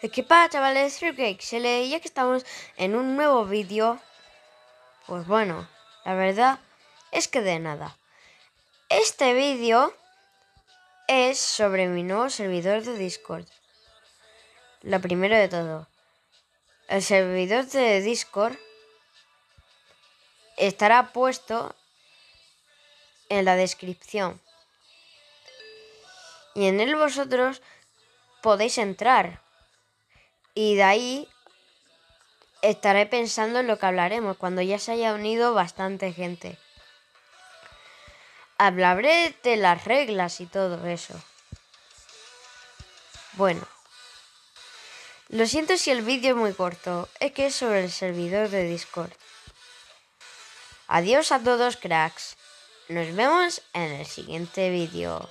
¿Qué pasa chavales? y ya que estamos en un nuevo vídeo, pues bueno, la verdad es que de nada. Este vídeo es sobre mi nuevo servidor de Discord. Lo primero de todo, el servidor de Discord estará puesto en la descripción. Y en él vosotros podéis entrar. Y de ahí estaré pensando en lo que hablaremos cuando ya se haya unido bastante gente. Hablaré de las reglas y todo eso. Bueno. Lo siento si el vídeo es muy corto, es que es sobre el servidor de Discord. Adiós a todos cracks. Nos vemos en el siguiente vídeo.